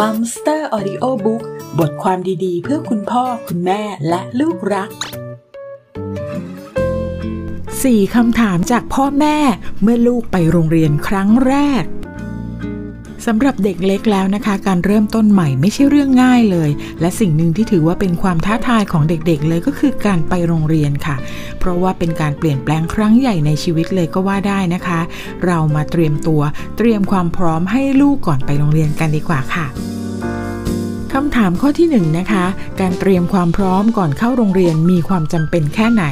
Momster Audiobook บทความดีๆ เพื่อคุณพ่อคุณแม่และลูกรัก 4 คำถามจากพ่อแม่เมื่อลูกไปโรงเรียนครั้งแรก สำหรับเด็กเล็กแล้วนะคะ การเริ่มต้นใหม่ไม่ใช่เรื่องง่ายเลย และสิ่งหนึ่งที่ถือว่าเป็นความท้าทายของเด็กๆเลยก็คือการไปโรงเรียนค่ะ เพราะว่าเป็นการเปลี่ยนแปลงครั้งใหญ่ในชีวิตเลยก็ว่าได้นะคะ เรามาเตรียมตัว เตรียมความพร้อมให้ลูกก่อนไปโรงเรียนกันดีกว่าค่ะคำถามข้อที่1นนะคะ การเตรียมความพร้อมก่อนเข้าโรงเรียนมีความจำเป็นแค่ไหน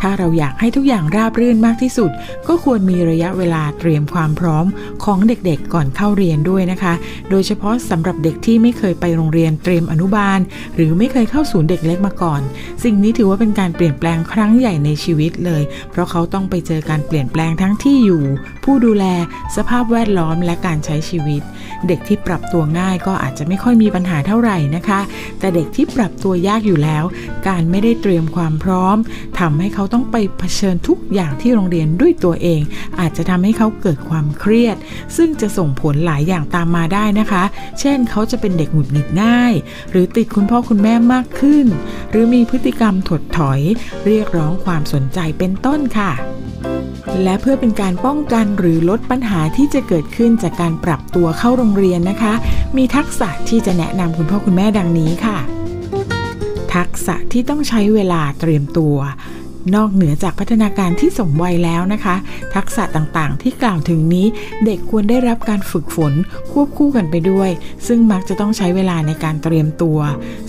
ถ้าเราอยากให้ทุกอย่างราบรื่นมากที่สุด ก็ควรมีระยะเวลาเตรียมความพร้อมของเด็กๆ ก่อนเข้าเรียนด้วยนะคะ โดยเฉพาะสำหรับเด็กที่ไม่เคยไปโรงเรียนเตรียมอนุบาล หรือไม่เคยเข้าศูนย์เด็กเล็กมาก่อน สิ่งนี้ถือว่าเป็นการเปลี่ยนแปลงครั้งใหญ่ในชีวิตเลย เพราะเขาต้องไปเจอการเปลี่ยนแปลงทั้งที่อยู่ ผู้ดูแล สภาพแวดล้อมและการใช้ชีวิต เด็กที่ปรับตัวง่ายก็อาจจะไม่ค่อยมีปัญหาเท่าไหร่นะคะ แต่เด็กที่ปรับตัวยากอยู่แล้ว การไม่ได้เตรียมความพร้อมทำให้เขาต้องไปเผชิญทุกอย่างที่โรงเรียนด้วยตัวเอง อาจจะทำให้เขาเกิดความเครียด ซึ่งจะส่งผลหลายอย่างตามมาได้นะคะ เช่นเขาจะเป็นเด็กหงุดหงิดง่าย หรือติดคุณพ่อคุณแม่มากขึ้น หรือมีพฤติกรรมถดถอย เรียกร้องความสนใจเป็นต้นค่ะและเพื่อเป็นการป้องกันหรือลดปัญหาที่จะเกิดขึ้นจากการปรับตัวเข้าโรงเรียนนะคะ มีทักษะที่จะแนะนำคุณพ่อคุณแม่ดังนี้ค่ะ ทักษะที่ต้องใช้เวลาเตรียมตัว นอกเหนือจากพัฒนาการที่สมวัยแล้วนะคะ ทักษะต่างๆ ที่กล่าวถึงนี้เด็กควรได้รับการฝึกฝนควบคู่กันไปด้วย ซึ่งมักจะต้องใช้เวลาในการเตรียมตัว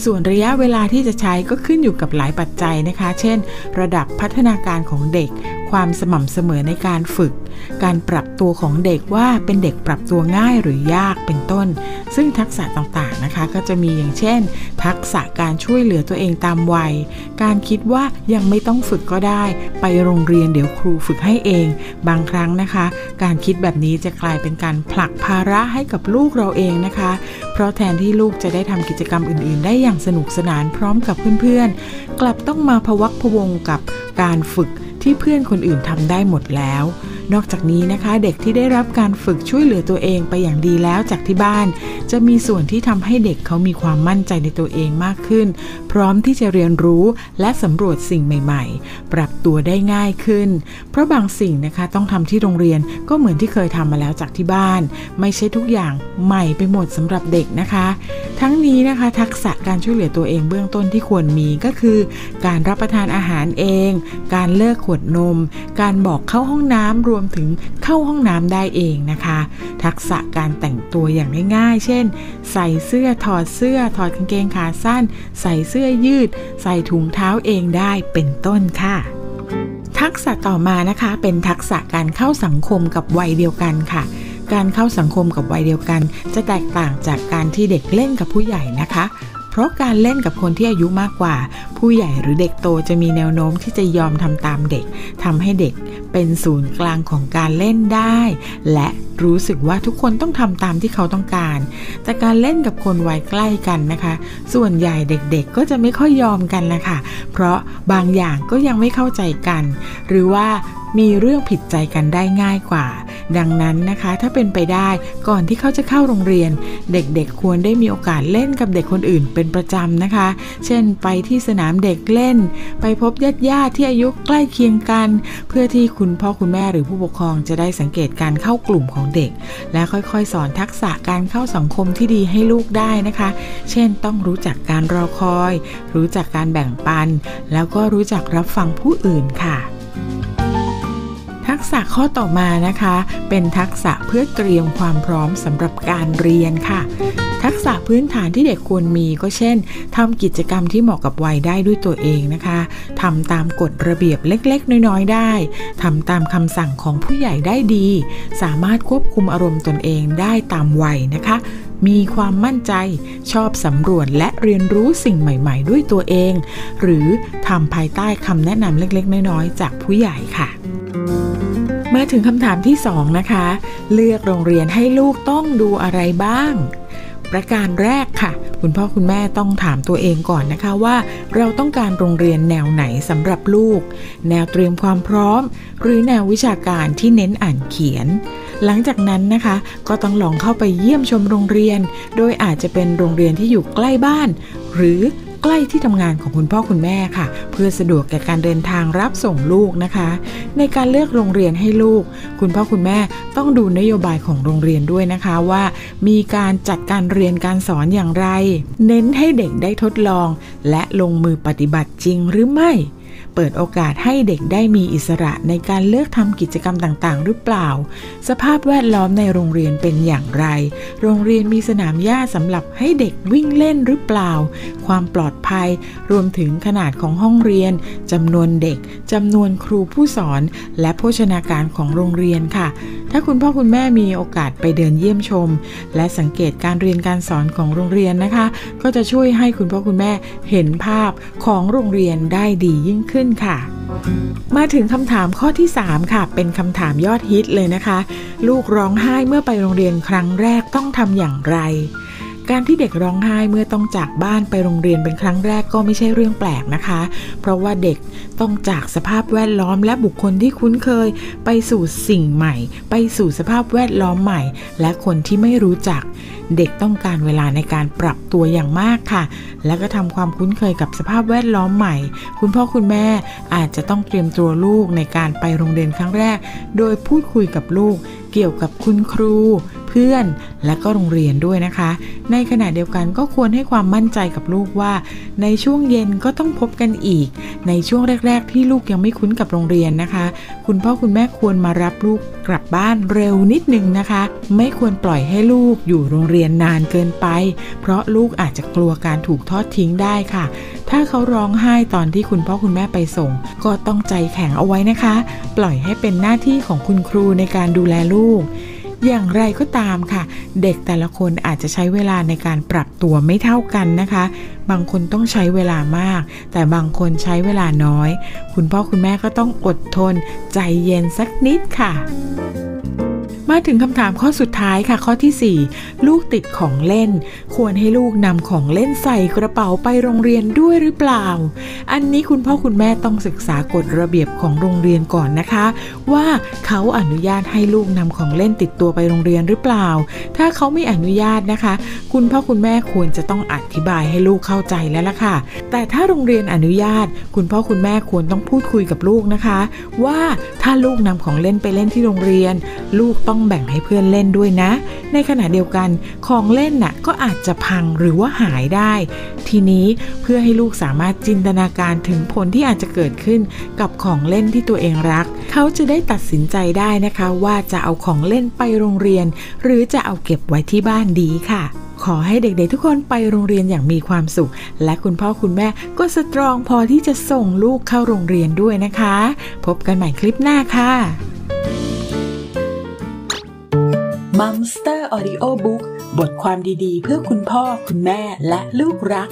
ส่วนระยะเวลาที่จะใช้ก็ขึ้นอยู่กับหลายปัจจัยนะคะ เช่น ระดับพัฒนาการของเด็ก ความสม่ำเสมอในการฝึก การปรับตัวของเด็กว่าเป็นเด็กปรับตัวง่ายหรือยากเป็นต้น ซึ่งทักษะต่างๆนะคะ ก็จะมีอย่างเช่น ทักษะการช่วยเหลือตัวเองตามวัย การคิดว่ายังไม่ต้องฝึกก็ได้ ไปโรงเรียนเดี๋ยวครูฝึกให้เอง บางครั้งนะคะ การคิดแบบนี้จะกลายเป็นการผลักภาระให้กับลูกเราเองนะคะ เพราะแทนที่ลูกจะได้ทำกิจกรรมอื่น ๆ ได้อย่างสนุกสนานพร้อมกับเพื่อนๆ กลับต้องมาพวักพวงกับการฝึก ที่เพื่อนคนอื่นทำได้หมดแล้ว นอกจากนี้นะคะ เด็กที่ได้รับการฝึกช่วยเหลือตัวเองไปอย่างดีแล้วจากที่บ้าน จะมีส่วนที่ทำให้เด็กเขามีความมั่นใจในตัวเองมากขึ้น พร้อมที่จะเรียนรู้และสำรวจสิ่งใหม่ ๆ ปรับตัวได้ง่ายขึ้น เพราะบางสิ่งนะคะต้องทำที่โรงเรียนก็เหมือนที่เคยทำมาแล้วจากที่บ้าน ไม่ใช่ทุกอย่างใหม่ไปหมดสำหรับเด็กนะคะ ทั้งนี้นะคะ ทักษะการช่วยเหลือตัวเองเบื้องต้นที่ควรมีก็คือ การรับประทานอาหารเอง การเลิกขวดนม การบอกเข้าห้องน้ำรวมถึงเข้าห้องน้ำได้เองนะคะ ทักษะการแต่งตัวอย่างง่ายๆ เช่น ใส่เสื้อถอดเสื้อถอดกางเกงขาสั้น ใส่เสื้อยืด ใส่ถุงเท้าเองได้เป็นต้นค่ะทักษะต่อมานะคะเป็นทักษะการเข้าสังคมกับวัยเดียวกันค่ะ การเข้าสังคมกับวัยเดียวกัน จะแตกต่างจากการที่เด็กเล่นกับผู้ใหญ่นะคะ เพราะการเล่นกับคนที่อายุมากกว่า ผู้ใหญ่หรือเด็กโตจะมีแนวโน้มที่จะยอมทำตามเด็กทำให้เด็กเป็นศูนย์กลางของการเล่นได้ และรู้สึกว่าทุกคนต้องทำตามที่เขาต้องการ แต่การเล่นกับคนวัยใกล้กันนะคะ ส่วนใหญ่เด็กๆก็จะไม่ค่อยยอมกันนะคะเพราะบางอย่างก็ยังไม่เข้าใจกัน หรือว่ามีเรื่องผิดใจกันได้ง่ายกว่า ดังนั้นนะคะถ้าเป็นไปได้ก่อนที่เขาจะเข้าโรงเรียน เด็กๆควรได้มีโอกาสเล่นกับเด็กคนอื่นเป็นประจำนะคะ เช่นไปที่สนามเด็กเล่น ไปพบญาติญาติที่อายุใกล้เคียงกัน เพื่อที่คุณพ่อคุณแม่หรือผู้ปกครองจะได้สังเกตการเข้ากลุ่มของเด็ก และค่อยๆ สอนทักษะการเข้าสังคมที่ดีให้ลูกได้นะคะ เช่นต้องรู้จักการรอคอย รู้จักการแบ่งปัน แล้วก็รู้จักรับฟังผู้อื่นค่ะ กษะข้อต่อมานะคะ เป็นทักษะเพื่อเตรียมความพร้อมสำหรับการเรียนค่ะ ทักษะพื้นฐานที่เด็กควรมีก็เช่นทำกิจกรรมที่เหมาะกับวัยได้ด้วยตัวเองนะคะทำตามกฎระเบียบเล็กๆ น้อยๆ ได้ทำตามคำสั่งของผู้ใหญ่ได้ดี สามารถควบคุมอารมณ์ตนเองได้ตามวัยนะคะ มีความมั่นใจชอบสำรวจและเรียนรู้สิ่งใหม่ ๆ ด้วยตัวเอง หรือทำภายใต้คำแนะนำเล็กๆ น้อยๆ จากผู้ใหญ่ค่ะ มาถึงคำถามที่ 2 นะคะ เลือกโรงเรียนให้ลูกต้องดูอะไรบ้าง ประการแรกค่ะ คุณพ่อคุณแม่ต้องถามตัวเองก่อนนะคะว่า เราต้องการโรงเรียนแนวไหนสำหรับลูก แนวเตรียมความพร้อม หรือแนววิชาการที่เน้นอ่านเขียนหลังจากนั้นนะคะก็ต้องลองเข้าไปเยี่ยมชมโรงเรียน โดยอาจจะเป็นโรงเรียนที่อยู่ใกล้บ้าน หรือ ใกล้ที่ทำงานของคุณพ่อคุณแม่ค่ะ เพื่อสะดวกแก่การเดินทางรับส่งลูกนะคะ ในการเลือกโรงเรียนให้ลูก คุณพ่อคุณแม่ต้องดูนโยบายของโรงเรียนด้วยนะคะว่า มีการจัดการเรียนการสอนอย่างไร เน้นให้เด็กได้ทดลอง และลงมือปฏิบัติจริงหรือไม่ เปิดโอกาสให้เด็กได้มีอิสระในการเลือกทำกิจกรรมต่างๆ หรือเปล่า สภาพแวดล้อมในโรงเรียนเป็นอย่างไร โรงเรียนมีสนามหญ้าสำหรับให้เด็กวิ่งเล่นหรือเปล่า ความปลอดภัย รวมถึงขนาดของห้องเรียนจำนวนเด็กจำนวนครูผู้สอน และโภชนาการของโรงเรียนค่ะ ถ้าคุณพ่อคุณแม่มีโอกาสไปเดินเยี่ยมชม และสังเกตการเรียนการสอนของโรงเรียนนะคะ ก็จะช่วยให้คุณพ่อคุณแม่เห็นภาพของโรงเรียนได้ดียิ่งขึ้นค่ะ มาถึงคำถามข้อที่ 3 ค่ะ เป็นคำถามยอดฮิตเลยนะคะ ลูกร้องไห้เมื่อไปโรงเรียนครั้งแรกต้องทำอย่างไร การที่เด็กร้องไห้เมื่อต้องจากบ้านไปโรงเรียนเป็นครั้งแรกก็ไม่ใช่เรื่องแปลกนะคะ เพราะว่าเด็กต้องจากสภาพแวดล้อมและบุคคลที่คุ้นเคย ไปสู่สิ่งใหม่ ไปสู่สภาพแวดล้อมใหม่ และคนที่ไม่รู้จัก เด็กต้องการเวลาในการปรับตัวอย่างมากค่ะ และก็ทำความคุ้นเคยกับสภาพแวดล้อมใหม่ คุณพ่อคุณแม่อาจจะต้องเตรียมตัวลูกในการไปโรงเรียนครั้งแรก โดยพูดคุยกับลูกเกี่ยวกับคุณครู เพื่อนและก็โรงเรียนด้วยนะคะ ในขณะเดียวกันก็ควรให้ความมั่นใจกับลูกว่า ในช่วงเย็นก็ต้องพบกันอีก ในช่วงแรก ๆ ที่ลูกยังไม่คุ้นกับโรงเรียนนะคะ คุณพ่อคุณแม่ควรมารับลูกกลับบ้านเร็วนิดนึงนะคะ ไม่ควรปล่อยให้ลูกอยู่โรงเรียนนานเกินไป เพราะลูกอาจจะกลัวการถูกทอดทิ้งได้ค่ะ ถ้าเขาร้องไห้ตอนที่คุณพ่อคุณแม่ไปส่ง ก็ต้องใจแข็งเอาไว้นะคะ ปล่อยให้เป็นหน้าที่ของคุณครูในการดูแลลูก อย่างไรก็ตามค่ะ เด็กแต่ละคนอาจจะใช้เวลาในการปรับตัวไม่เท่ากันนะคะ บางคนต้องใช้เวลามาก แต่บางคนใช้เวลาน้อย คุณพ่อคุณแม่ก็ต้องอดทนใจเย็นสักนิดค่ะ มาถึงคำถามข้อสุดท้ายค่ะ ข้อที่ 4 ลูกติดของเล่น ควรให้ลูกนำของเล่นใส่กระเป๋าไปโรงเรียนด้วยหรือเปล่า อันนี้คุณพ่อคุณแม่ต้องศึกษากฎระเบียบของโรงเรียนก่อนนะคะ ว่าเขาอนุญาตให้ลูกนำของเล่นติดตัวไปโรงเรียนหรือเปล่า ถ้าเขาไม่อนุญาตนะคะ คุณพ่อคุณแม่ควรจะต้องอธิบายให้ลูกเข้าใจแล้วล่ะค่ะ แต่ถ้าโรงเรียนอนุญาต คุณพ่อคุณแม่ควรต้องพูดคุยกับลูกนะคะ ว่าถ้าลูกนำของเล่นไปเล่นที่โรงเรียน ลูกต้องแบ่งให้เพื่อนเล่นด้วยนะ ในขณะเดียวกันของเล่นน่ะก็อาจจะพังหรือว่าหายได้ ทีนี้เพื่อให้ลูกสามารถจินตนาการถึงผลที่อาจจะเกิดขึ้นกับของเล่นที่ตัวเองรัก เขาจะได้ตัดสินใจได้นะคะ ว่าจะเอาของเล่นไปโรงเรียน หรือจะเอาเก็บไว้ที่บ้านดีค่ะขอให้เด็กๆทุกคนไปโรงเรียนอย่างมีความสุข และคุณพ่อคุณแม่ก็ strong พอที่จะส่งลูกเข้าโรงเรียนด้วยนะคะ พบกันใหม่คลิปหน้าค่ะ Momster Audiobook บทความดีๆ เพื่อคุณพ่อคุณแม่และลูกรัก